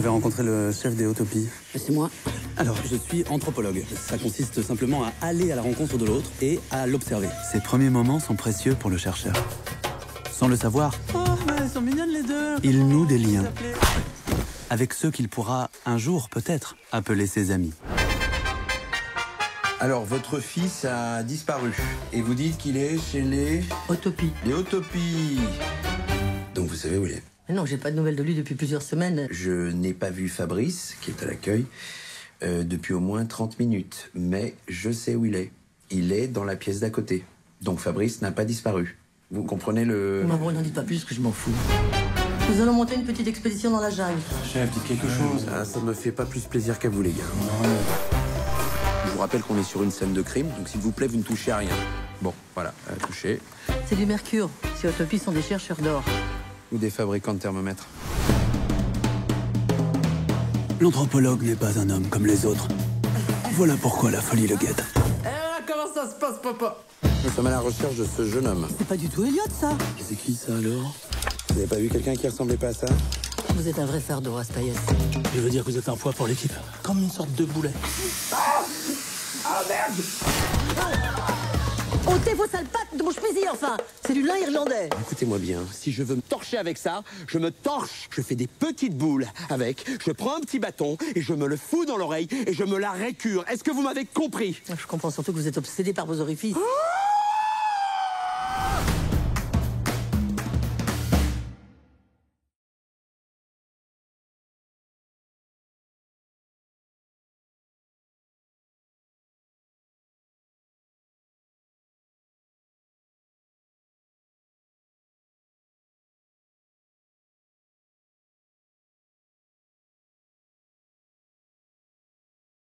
devais rencontrer le chef des Utopies. C'est moi. Alors, je suis anthropologue. Ça consiste simplement à aller à la rencontre de l'autre et à l'observer. Ces premiers moments sont précieux pour le chercheur. Sans le savoir, Oh, mais elles sont mignonnes les deux. il noue des liens avec ceux qu'il pourra un jour peut-être appeler ses amis. Alors, votre fils a disparu. Et vous dites qu'il est chez les... Utopie. Les Utopies. Donc vous savez où il est non, j'ai pas de nouvelles de lui depuis plusieurs semaines. Je n'ai pas vu Fabrice, qui est à l'accueil, euh, depuis au moins 30 minutes. Mais je sais où il est. Il est dans la pièce d'à côté. Donc Fabrice n'a pas disparu. Vous comprenez le... Non, bon, n'en dites pas plus que je m'en fous. Nous allons monter une petite expédition dans la jungle. Chef, dites quelque chose. Ah, ça me fait pas plus plaisir qu'à vous, les gars. Je vous rappelle qu'on est sur une scène de crime, donc s'il vous plaît, vous ne touchez à rien. Bon, voilà, euh, touchez. C'est du mercure. Ces Utopies sont des chercheurs d'or. Ou des fabricants de thermomètres. L'anthropologue n'est pas un homme comme les autres. Voilà pourquoi la folie le guette. Eh, comment ça se passe, papa? Nous sommes à la recherche de ce jeune homme. C'est pas du tout Elliot, ça. C'est qui ça alors? Vous n'avez pas vu quelqu'un qui ressemblait pas à ça? Vous êtes un vrai fardeau, Rastaïs. Je veux dire que vous êtes un poids pour l'équipe. Comme une sorte de boulet. Ôtez vos sales pattes de mon chemisier, enfin C'est du lin irlandais Écoutez-moi bien, si je veux me torcher avec ça, je me torche. Je fais des petites boules avec, je prends un petit bâton et je me le fous dans l'oreille et je me la récure. Est-ce que vous m'avez compris? Je comprends surtout que vous êtes obsédé par vos orifices. Ah